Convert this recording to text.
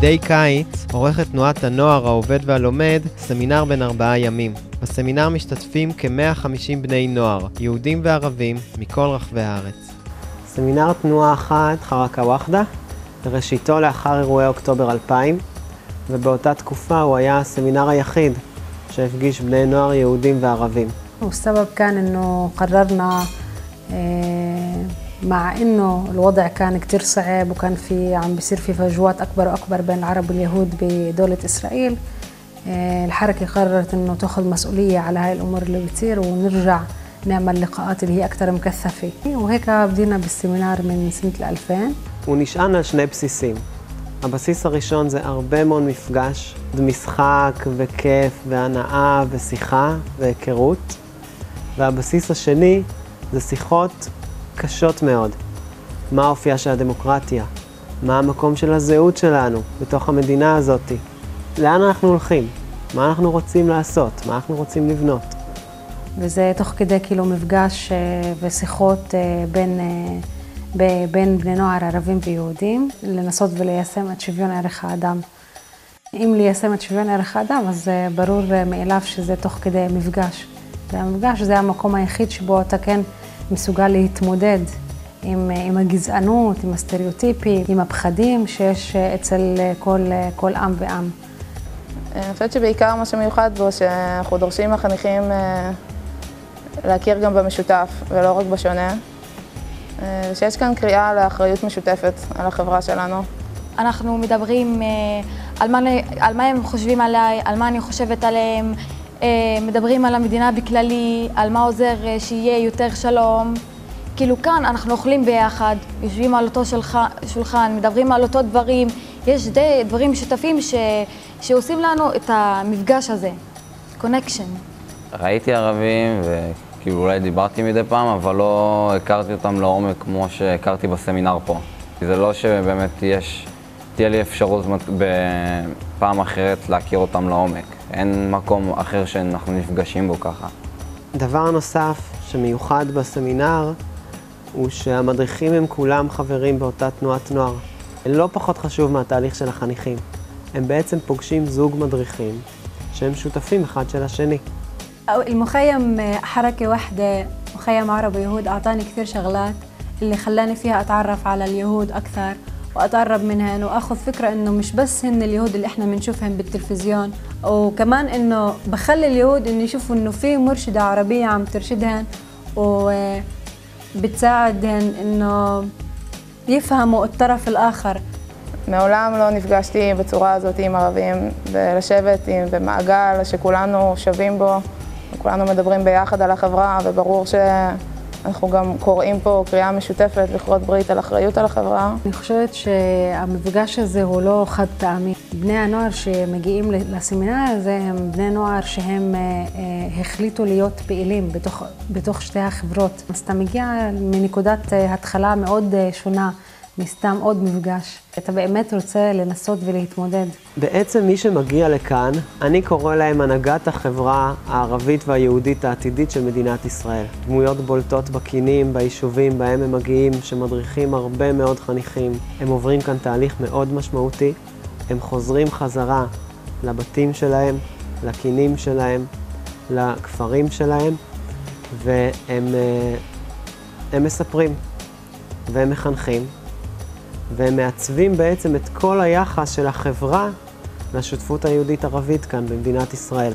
מדי קיץ עורכת תנועת הנוער העובד והלומד סמינר בן ארבעה ימים. בסמינר משתתפים כ-150 בני נוער, יהודים וערבים, מכל רחבי הארץ. סמינר תנועה אחת, חרקה וחדה, ראשיתו לאחר אירועי אוקטובר 2000, ובאותה תקופה הוא היה הסמינר היחיד שהפגיש בני נוער יהודים וערבים. הוא סבב כאן אנו שהחלטנו مع انه الوضع كان كتير صعب وكان في عم بيصير في فجوات اكبر واكبر بين العرب واليهود بدولة اسرائيل آه، الحركة قررت انه تاخذ مسؤولية على هاي الامور اللي بتصير ونرجع نعمل لقاءات اللي هي اكثر مكثفة وهيك بدينا بالسمينار من سنة 2000 הוא נשען על שני בסיסים. הבסיס הראשון זה הרבה מאוד מפגש, משחק וכיף והנאה ושיחה והיכרות. והבסיס השני זה שיחות קשות מאוד. מה אופייה של הדמוקרטיה? מה המקום של הזהות שלנו בתוך המדינה הזאת? לאן אנחנו הולכים? מה אנחנו רוצים לעשות? מה אנחנו רוצים לבנות? וזה תוך כדי כאילו מפגש אה, ושיחות אה, בין, אה, בין בני נוער ערבים ויהודים, לנסות וליישם את שוויון ערך האדם. אם ליישם את שוויון ערך האדם, אז ברור מאליו שזה תוך כדי מפגש. והמפגש זה המקום היחיד שבו אתה כן מסוגל להתמודד עם, אה, עם הגזענות, עם הסטריאוטיפים, עם הפחדים שיש אה, אצל אה, כל, כל עם ועם. אני חושבת שבעיקר מה שמיוחד בו, שאנחנו דורשים מהחניכים להכיר גם במשותף ולא רק בשונה, ושיש כאן קריאה לאחריות משותפת על החברה שלנו. אנחנו מדברים על מה, על מה הם חושבים עליי, על מה אני חושבת עליהם, מדברים על המדינה בכללי, על מה עוזר אה, שיהיה יותר שלום. כאילו כאן אנחנו אוכלים ביחד, יושבים על אותו שולחן, מדברים על אותו דברים, יש די דברים משותפים ש, שעושים לנו את המפגש הזה, קונקשן. ראיתי ערבים, וכאילו אולי דיברתי מדי פעם, אבל לא הכרתי אותם לעומק כמו שהכרתי בסמינר פה. זה לא שבאמת יש, תהיה לי אפשרות בפעם אחרת להכיר אותם לעומק. אין מקום אחר שאנחנו נפגשים בו ככה. דבר נוסף שמיוחד בסמינר הוא שהמדריכים הם כולם חברים באותה תנועת נוער. לא פחות חשוב מהתהליך של החניכים. הם בעצם פוגשים זוג מדריכים שהם שותפים אחד של השני. المخيم حركة واحدة مخيم عرب ويهود أعطاني كثير شغلات اللي خلاني فيها أتعرف على اليهود أكثر وأتقرب منهن وأخذ فكرة إنه مش بس هن اليهود اللي إحنا بنشوفهم بالتلفزيون وكمان إنه بخلي اليهود إنه يشوفوا إنه في مرشدة عربية عم ترشدهن وبتساعدهن إنه يفهموا الطرف الآخر מעולם לא נפגשתי בצורה הזאת עם ערבים, ולשבת עם, במעגל שכולנו שווים בו, וכולנו מדברים ביחד על החברה, וברור שאנחנו גם קוראים פה קריאה משותפת לכרות ברית על אחריות על החברה. אני חושבת שהמפגש הזה הוא לא חד פעמי. בני הנוער שמגיעים לסמינר הזה הם בני נוער שהם אה, אה, החליטו להיות פעילים בתוך, בתוך שתי החברות. אז אתה מגיע מנקודת אה, התחלה מאוד שונה מסתם עוד מפגש. אתה באמת רוצה לנסות ולהתמודד. בעצם מי שמגיע לכאן, אני קורא להם הנהגת החברה הערבית והיהודית העתידית של מדינת ישראל. דמויות בולטות בקינים, ביישובים בהם הם מגיעים, שמדריכים הרבה מאוד חניכים. הם עוברים כאן תהליך מאוד משמעותי. הם חוזרים חזרה לבתים שלהם, לקינים שלהם, לכפרים שלהם, והם אה, מספרים, והם מחנכים, והם מעצבים בעצם את כל היחס של החברה לשותפות היהודית-ערבית כאן במדינת ישראל.